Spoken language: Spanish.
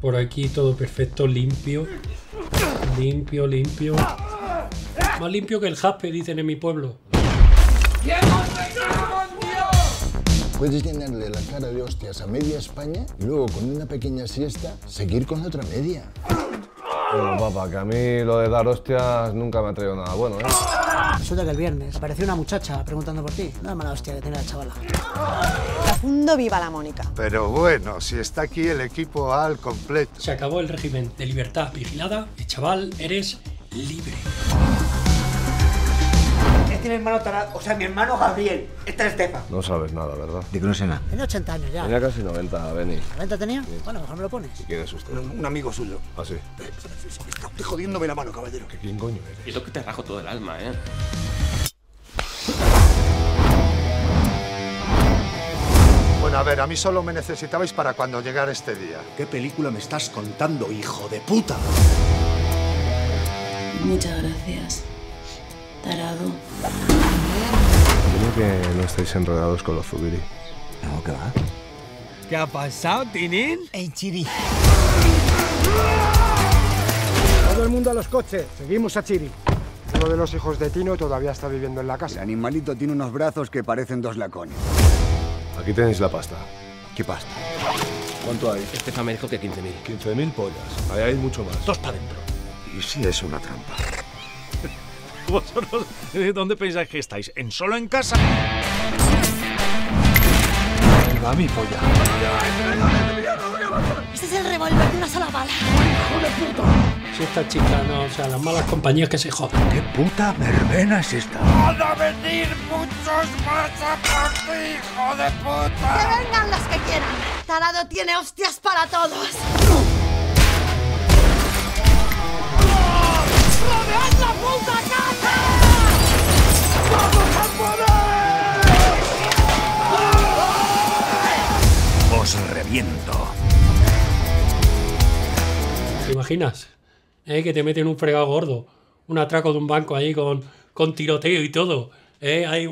Por aquí todo perfecto, limpio. Limpio, limpio. Más limpio que el jaspe, dicen en mi pueblo. Puedes llenarle la cara de hostias a media España y luego con una pequeña siesta seguir con la otra media. Bueno, papá, que a mí lo de dar hostias nunca me ha traído nada bueno, ¿eh? Resulta que el viernes apareció una muchacha preguntando por ti. No es mala hostia que tiene la chavala. Profundo viva la Mónica. Pero bueno, si está aquí el equipo al completo. Se acabó el régimen de libertad vigilada y chaval, eres libre. Este es mi hermano Tarado, o sea, mi hermano Gabriel. Este es Estefan. No sabes nada, ¿verdad? De que no sé nada. Tiene 80 años ya. Tenía casi 90, Benny. ¿90 tenía? Bueno, mejor me lo pones. ¿Quién es usted? Un amigo suyo. ¿Ah, sí? Jodiéndome la mano, caballero. ¿Que ¿Quién coño eres? Y lo que te rajo todo el alma, ¿eh? Bueno, a ver, a mí solo me necesitabais para cuando llegara este día. ¿Qué película me estás contando, hijo de puta? Muchas gracias. Tarado. Dime que no estáis enredados con los Zubiri. No, ¿qué va? ¿Qué ha pasado, Tinin? Ey, Chiri. Los coches. Seguimos a Chiri. Uno de los hijos de Tino todavía está viviendo en la El casa. animalito tiene unos brazos que parecen dos lacones. Aquí tenéis la pasta. ¿Qué pasta? ¿Cuánto hay? Estefan me dijo que 15.000. 15.000 pollas. Ahí hay mucho más. Dos para adentro. ¿Y si es una trampa? ¿Vosotros eh, dónde pensáis que estáis? ¿En solo en casa? Va mi polla. Este es el revólver de una sola bala. Si esta chica no, o sea, las malas compañías que se jodan. ¿Qué puta verbena es esta? Que vengan los que quieran. Tarado tiene hostias para todos. ¡Rodead la puta casa! Os reviento. ¿Te imaginas? ¿Eh? Que te meten un fregado gordo. Un atraco de un banco ahí con, con tiroteo y todo. ¿Eh? Ahí.